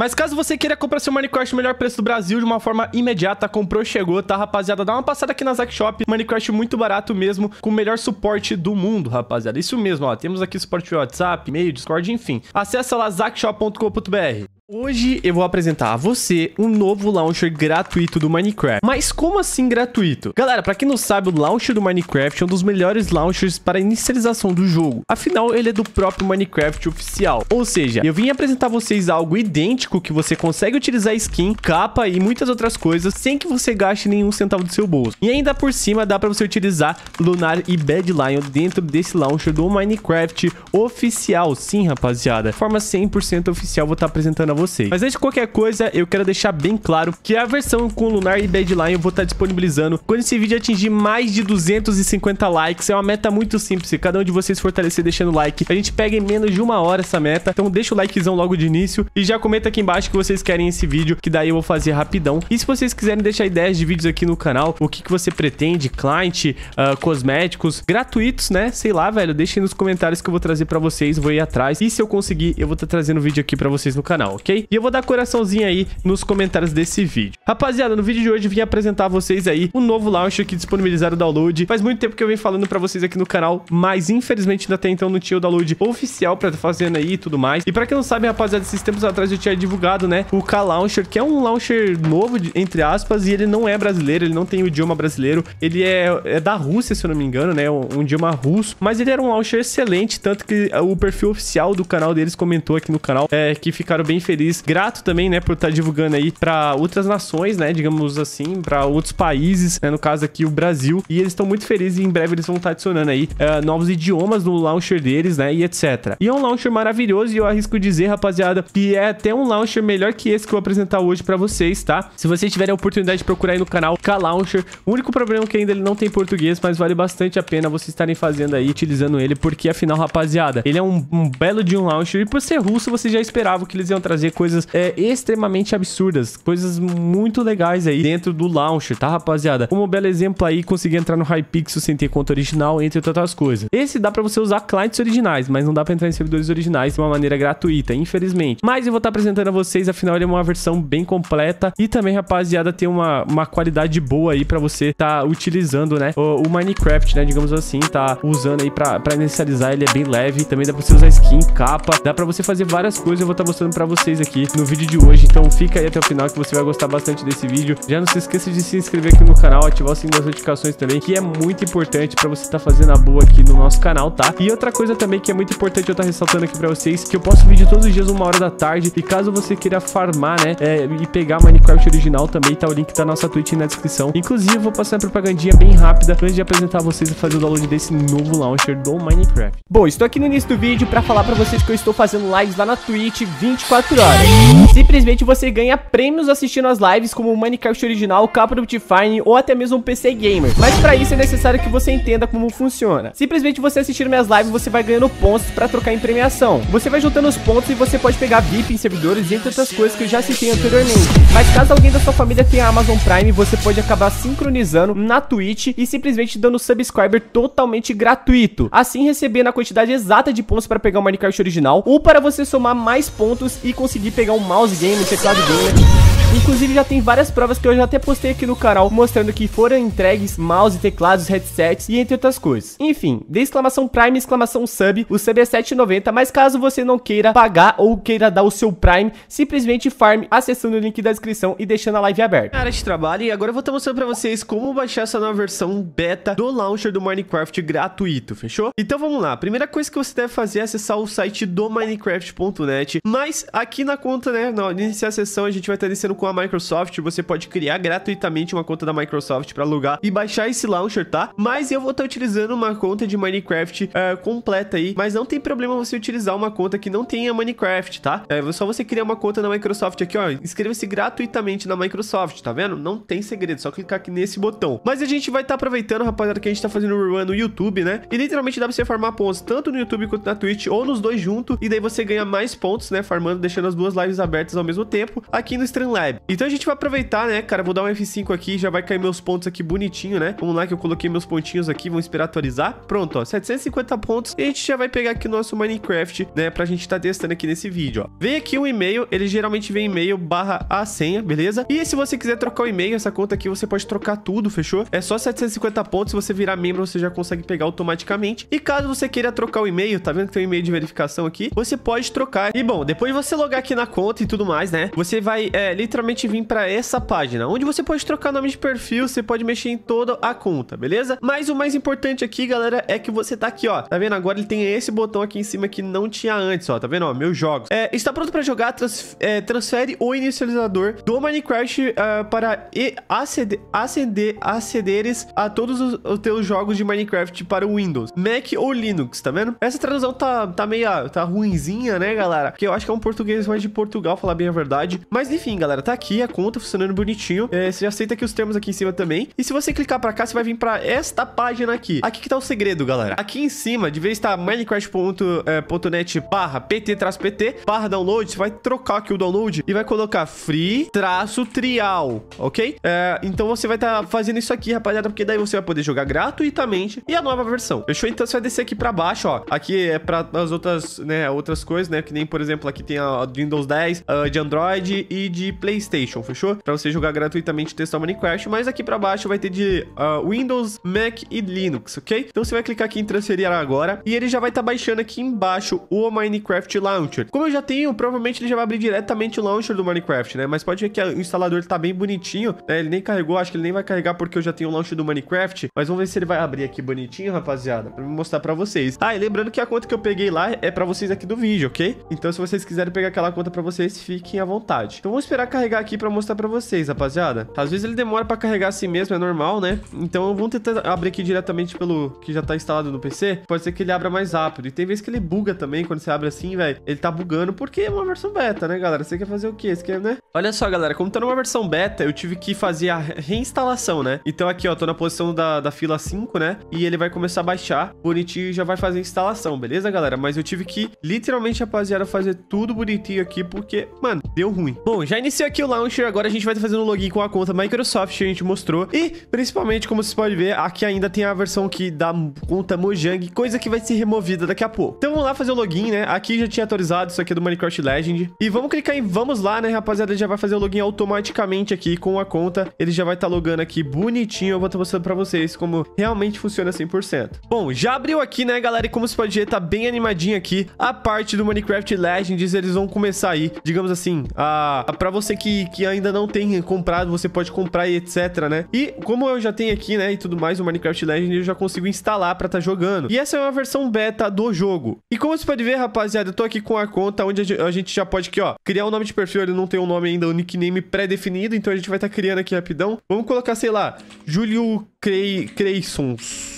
Mas caso você queira comprar seu Minecraft melhor preço do Brasil de uma forma imediata, comprou, chegou, tá, rapaziada? Dá uma passada aqui na Zack Shop, Minecraft muito barato mesmo, com o melhor suporte do mundo, rapaziada. Isso mesmo, ó, temos aqui suporte de WhatsApp, e-mail, Discord, enfim. Acesse lá zackshop.com.br. Hoje eu vou apresentar a você um novo launcher gratuito do Minecraft. Mas como assim gratuito? Galera, pra quem não sabe, o launcher do Minecraft é um dos melhores launchers para inicialização do jogo. Afinal, ele é do próprio Minecraft oficial. Ou seja, eu vim apresentar a vocês algo idêntico que você consegue utilizar skin, capa e muitas outras coisas sem que você gaste nenhum centavo do seu bolso. E ainda por cima dá pra você utilizar Lunar e Bad Lion dentro desse launcher do Minecraft oficial. Sim, rapaziada. Forma 100% oficial, vou estar apresentando a vocês. Mas antes de qualquer coisa, eu quero deixar bem claro que a versão com Lunar e Badline eu vou estar disponibilizando quando esse vídeo atingir mais de 250 likes. É uma meta muito simples. Se cada um de vocês fortalecer deixando like, a gente pega em menos de uma hora essa meta. Então deixa o likezão logo de início e já comenta aqui embaixo que vocês querem esse vídeo, que daí eu vou fazer rapidão. E se vocês quiserem deixar ideias de vídeos aqui no canal, o que, que você pretende, client, uh, cosméticos, gratuitos, né? Sei lá, velho, deixem nos comentários que eu vou trazer pra vocês, vou ir atrás. E se eu conseguir, eu vou estar trazendo vídeo aqui pra vocês no canal, ok? E eu vou dar coraçãozinho aí nos comentários desse vídeo. Rapaziada, no vídeo de hoje eu vim apresentar a vocês aí um novo launcher que disponibilizaram o download. Faz muito tempo que eu venho falando pra vocês aqui no canal, mas infelizmente até então não tinha o download oficial pra estar tá fazendo aí e tudo mais. E pra quem não sabe, rapaziada, esses tempos atrás eu tinha divulgado, né, o K-Launcher, que é um launcher novo, entre aspas, e ele não é brasileiro, ele não tem o idioma brasileiro, ele é, é da Rússia, se eu não me engano, né, um, um idioma russo, mas ele era um launcher excelente, tanto que o perfil oficial do canal deles comentou aqui no canal, é, que ficaram bem felizes grato também, né, por estar tá divulgando aí para outras nações, né, digamos assim, para outros países, né, no caso aqui o Brasil, e eles estão muito felizes e em breve eles vão estar tá adicionando aí uh, novos idiomas no launcher deles, né, e etc. E é um launcher maravilhoso e eu arrisco dizer, rapaziada, que é até um launcher melhor que esse que eu vou apresentar hoje para vocês, tá? Se vocês tiverem a oportunidade de procurar aí no canal K-Launcher, o único problema é que ainda ele não tem português, mas vale bastante a pena vocês estarem fazendo aí, utilizando ele, porque afinal, rapaziada, ele é um, um belo de um launcher e por ser russo, vocês já esperavam que eles iam trazer coisas é, extremamente absurdas, coisas muito legais aí dentro do launcher, tá, rapaziada? Como um belo exemplo aí, conseguir entrar no Hypixel sem ter conta original, entre outras coisas. Esse dá pra você usar clientes originais, mas não dá pra entrar em servidores originais de uma maneira gratuita, infelizmente. Mas eu vou estar tá apresentando a vocês, afinal ele é uma versão bem completa e também, rapaziada, tem uma, uma qualidade boa aí pra você tá utilizando, né, o, o Minecraft, né, digamos assim, tá usando aí pra, pra inicializar, ele é bem leve, também dá pra você usar skin, capa, dá pra você fazer várias coisas, eu vou estar tá mostrando pra vocês aqui no vídeo de hoje. Então fica aí até o final que você vai gostar bastante desse vídeo. Já não se esqueça de se inscrever aqui no canal, ativar o sininho das notificações também, que é muito importante pra você estar tá fazendo a boa aqui no nosso canal, tá? E outra coisa também que é muito importante eu estar tá ressaltando aqui pra vocês, que eu posto vídeo todos os dias, uma hora da tarde. E caso você queira farmar, né, é, e pegar Minecraft original também, tá o link da nossa Twitch na descrição. Inclusive, eu vou passar uma propagandinha bem rápida antes de apresentar vocês e fazer o download desse novo launcher do Minecraft. Bom, estou aqui no início do vídeo pra falar pra vocês que eu estou fazendo lives lá na Twitch 24 horas. Simplesmente você ganha prêmios assistindo as lives como o Minecraft original, capa do Optifine ou até mesmo um PC Gamer. Mas para isso é necessário que você entenda como funciona. Simplesmente você assistindo minhas lives, você vai ganhando pontos para trocar em premiação. Você vai juntando os pontos e você pode pegar VIP em servidores, entre outras coisas que eu já citei anteriormente. Mas caso alguém da sua família tenha Amazon Prime, você pode acabar sincronizando na Twitch e simplesmente dando subscriber totalmente gratuito. Assim recebendo a quantidade exata de pontos para pegar o Minecraft original ou para você somar mais pontos e conseguir pegar um mouse game, um teclado gamer Inclusive já tem várias provas que eu já até postei aqui no canal mostrando que foram entregues mouse, teclados, headsets e entre outras coisas. Enfim, de exclamação Prime, exclamação Sub, o Sub é 7,90, mas caso você não queira pagar ou queira dar o seu Prime, simplesmente farm acessando o link da descrição e deixando a live aberta. Área de trabalho e agora eu vou estar mostrando pra vocês como baixar essa nova versão beta do launcher do Minecraft gratuito, fechou? Então vamos lá, a primeira coisa que você deve fazer é acessar o site do Minecraft.net, mas aqui na conta, né, na iniciar a sessão a gente vai estar descendo com a Microsoft, você pode criar gratuitamente uma conta da Microsoft para alugar e baixar esse launcher, tá? Mas eu vou estar tá utilizando uma conta de Minecraft uh, completa aí, mas não tem problema você utilizar uma conta que não tenha Minecraft, tá? É só você criar uma conta na Microsoft aqui, ó, inscreva-se gratuitamente na Microsoft, tá vendo? Não tem segredo, só clicar aqui nesse botão. Mas a gente vai estar tá aproveitando, rapaziada, que a gente tá fazendo run no YouTube, né? E literalmente dá pra você farmar pontos tanto no YouTube quanto na Twitch, ou nos dois juntos, e daí você ganha mais pontos, né? Farmando, deixando as duas lives abertas ao mesmo tempo aqui no Streamlabs. Vibe. Então a gente vai aproveitar, né, cara, vou dar um F5 aqui, já vai cair meus pontos aqui bonitinho, né? Vamos lá que eu coloquei meus pontinhos aqui, vamos esperar atualizar. Pronto, ó, 750 pontos e a gente já vai pegar aqui o nosso Minecraft, né, pra gente tá testando aqui nesse vídeo, ó. Vem aqui um e-mail, ele geralmente vem e-mail barra a senha, beleza? E se você quiser trocar o e-mail, essa conta aqui você pode trocar tudo, fechou? É só 750 pontos, se você virar membro você já consegue pegar automaticamente. E caso você queira trocar o e-mail, tá vendo que tem um e-mail de verificação aqui? Você pode trocar. E bom, depois de você logar aqui na conta e tudo mais, né? Você vai é, literalmente vir pra essa página, onde você pode trocar nome de perfil, você pode mexer em toda a conta, beleza? Mas o mais importante aqui, galera, é que você tá aqui, ó. Tá vendo? Agora ele tem esse botão aqui em cima que não tinha antes, ó. Tá vendo? Ó, meus jogos. É, está pronto pra jogar, trans, é, transfere o inicializador do Minecraft uh, para aceder, aceder, acederes a todos os, os teus jogos de Minecraft para o Windows, Mac ou Linux, tá vendo? Essa tradução tá, tá meio, tá ruinzinha, né, galera? Porque eu acho que é um português mais de Portugal, falar bem a verdade. Mas enfim, galera, tá aqui a conta funcionando bonitinho. É, você aceita aqui os termos aqui em cima também. E se você clicar pra cá, você vai vir pra esta página aqui. Aqui que tá o segredo, galera. Aqui em cima, de vez estar tá minecraft.net é, barra pt-pt barra download, você vai trocar aqui o download e vai colocar free traço trial, ok? É, então você vai estar tá fazendo isso aqui, rapaziada, porque daí você vai poder jogar gratuitamente e a nova versão. Fechou? Então você vai descer aqui pra baixo, ó. Aqui é pra as outras, né, outras coisas, né? Que nem, por exemplo, aqui tem a Windows 10, uh, de Android e de PlayStation, fechou? Pra você jogar gratuitamente e testar o Minecraft. Mas aqui pra baixo vai ter de uh, Windows, Mac e Linux, ok? Então você vai clicar aqui em transferir agora e ele já vai estar tá baixando aqui embaixo o Minecraft Launcher. Como eu já tenho, provavelmente ele já vai abrir diretamente o launcher do Minecraft, né? Mas pode ver que o instalador tá bem bonitinho, né? Ele nem carregou, acho que ele nem vai carregar porque eu já tenho o launcher do Minecraft. Mas vamos ver se ele vai abrir aqui bonitinho, rapaziada, me mostrar pra vocês. Ah, e lembrando que a conta que eu peguei lá é pra vocês aqui do vídeo, ok? Então se vocês quiserem pegar aquela conta pra vocês, fiquem à vontade. Então vamos esperar carregar aqui pra mostrar pra vocês, rapaziada. Às vezes ele demora pra carregar assim mesmo, é normal, né? Então vamos tentar abrir aqui diretamente pelo que já tá instalado no PC. Pode ser que ele abra mais rápido. E tem vezes que ele buga também, quando você abre assim, velho. Ele tá bugando porque é uma versão beta, né, galera? Você quer fazer o quê? Você quer, né? Olha só, galera, como tá numa versão beta, eu tive que fazer a reinstalação, né? Então aqui, ó, tô na posição da, da fila 5, né? E ele vai começar a baixar bonitinho e já vai fazer a instalação, beleza, galera? Mas eu tive que, literalmente, rapaziada, fazer tudo bonitinho aqui porque, mano, deu ruim. Bom, já iniciou aqui o launcher, agora a gente vai estar fazendo login com a conta Microsoft que a gente mostrou. E, principalmente, como vocês podem ver, aqui ainda tem a versão aqui da conta Mojang, coisa que vai ser removida daqui a pouco. Então vamos lá fazer o login, né? Aqui já tinha atualizado isso aqui do Minecraft Legend. E vamos clicar em vamos lá, né, rapaziada? Já vai fazer o login automaticamente aqui com a conta. Ele já vai estar tá logando aqui bonitinho. Eu vou estar tá mostrando pra vocês como realmente funciona 100%. Bom, já abriu aqui, né, galera? E como você pode ver, tá bem animadinho aqui. A parte do Minecraft Legends, eles vão começar aí, digamos assim, a, a pra você que, que ainda não tem comprado, você pode comprar e etc, né? E como eu já tenho aqui, né, e tudo mais, o Minecraft Legends, eu já consigo instalar pra estar tá jogando. E essa é uma versão beta do jogo. E como você pode ver, rapaziada, eu tô aqui com a conta onde a gente já pode aqui, ó, criar um nome de perfil. Ele não tem um nome ainda, um nickname pré-definido, então a gente vai estar tá criando aqui rapidão. Vamos colocar, sei lá, Júlio Creisons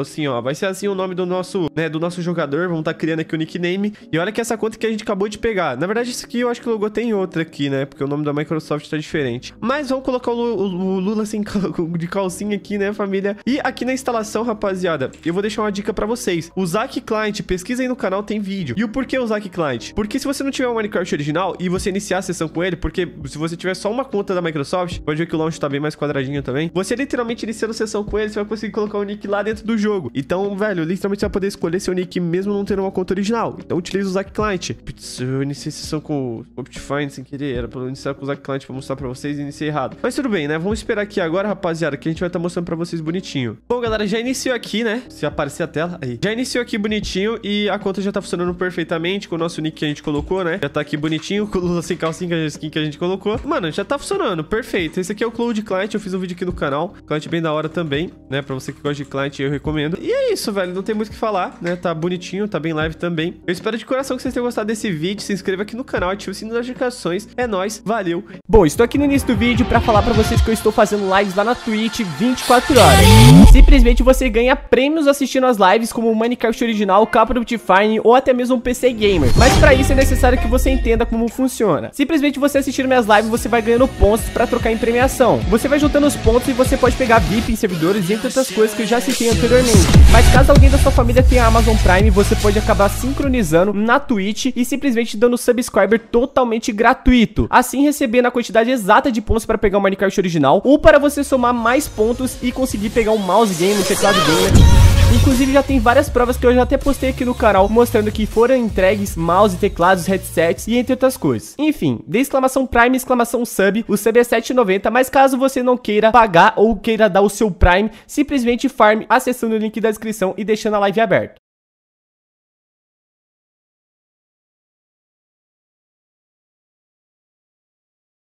assim, ó. Vai ser assim o nome do nosso, né, do nosso jogador. Vamos estar tá criando aqui o nickname. E olha que essa conta que a gente acabou de pegar. Na verdade, isso aqui eu acho que o logo tem outra aqui, né? Porque o nome da Microsoft tá diferente. Mas vamos colocar o, o, o Lula assim, de calcinha aqui, né, família? E aqui na instalação, rapaziada, eu vou deixar uma dica pra vocês. O Zack Client, pesquisa aí no canal, tem vídeo. E o porquê o Zack Client? Porque se você não tiver o Minecraft original e você iniciar a sessão com ele, porque se você tiver só uma conta da Microsoft, pode ver que o launch tá bem mais quadradinho também. Você literalmente iniciando a sessão com ele, você vai conseguir colocar o nick lá dentro do jogo. Então, velho, literalmente você vai poder escolher seu nick mesmo não tendo uma conta original. Então utilize o Zack Client. Putz, eu iniciei sessão com o Optifine sem querer. Era pra eu iniciar com o Zack Client pra mostrar pra vocês e iniciei errado. Mas tudo bem, né? Vamos esperar aqui agora, rapaziada, que a gente vai estar tá mostrando pra vocês bonitinho. Bom, galera, já iniciou aqui, né? Se aparecer a tela, aí. Já iniciou aqui bonitinho e a conta já tá funcionando perfeitamente com o nosso nick que a gente colocou, né? Já tá aqui bonitinho, com o Lula sem calcinha, a skin que a gente colocou. Mano, já tá funcionando, perfeito. Esse aqui é o Cloud Client, eu fiz um vídeo aqui no canal. Client bem da hora também, né? Pra você que gosta de client, eu recomendo. E é isso, velho. Não tem muito o que falar, né? Tá bonitinho, tá bem leve também. Eu espero de coração que vocês tenham gostado desse vídeo. Se inscreva aqui no canal, ative o sininho das notificações. É nóis, valeu. Bom, estou aqui no início do vídeo pra falar pra vocês que eu estou fazendo lives lá na Twitch 24 horas. Simplesmente você ganha prêmios assistindo as lives como o Minecraft original, capa do Optifine ou até mesmo um PC Gamer. Mas pra isso é necessário que você entenda como funciona. Simplesmente você assistindo minhas lives, você vai ganhando pontos pra trocar em premiação. Você vai juntando os pontos e você pode pegar VIP em servidores, entre outras coisas que eu já citei anteriormente. Mas Mas caso alguém da sua família tenha Amazon Prime, você pode acabar sincronizando na Twitch e simplesmente dando subscriber totalmente gratuito. Assim recebendo a quantidade exata de pontos para pegar o Minecraft original ou para você somar mais pontos e conseguir pegar um mouse game, um teclado gamer Inclusive já tem várias provas que eu já até postei aqui no canal mostrando que foram entregues mouse, teclados, headsets e entre outras coisas. Enfim, de exclamação Prime, exclamação Sub, o Sub é 7,90, mas caso você não queira pagar ou queira dar o seu Prime, simplesmente farm acessando o link da descrição e deixando a live aberta.